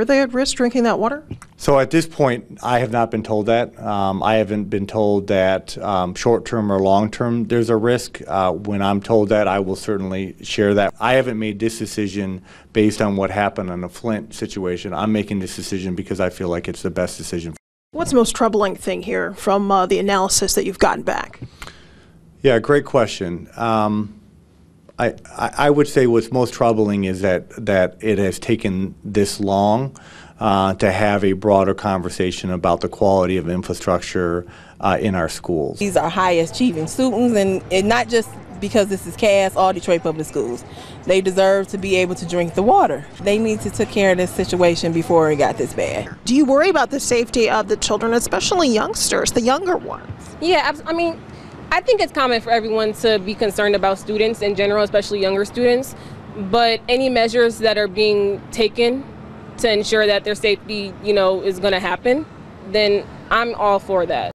Were they at risk drinking that water? So at this point, I have not been told that. Um, I haven't been told that um, short term or long term there's a risk. Uh, when I'm told that, I will certainly share that. I haven't made this decision based on what happened on the Flint situation. I'm making this decision because I feel like it's the best decision. What's the most troubling thing here from uh, the analysis that you've gotten back? Yeah, great question. Um, I, I I would say what's most troubling is that, that it has taken this long uh, to have a broader conversation about the quality of infrastructure uh, in our schools. These are high achieving students, and, and not just because this is Cass or Detroit Public Schools. They deserve to be able to drink the water. They need to take care of this situation before it got this bad. Do you worry about the safety of the children, especially youngsters, the younger ones? Yeah, abs- I mean, I think it's common for everyone to be concerned about students in general, especially younger students. But any measures that are being taken to ensure that their safety, you know, is going to happen, then I'm all for that.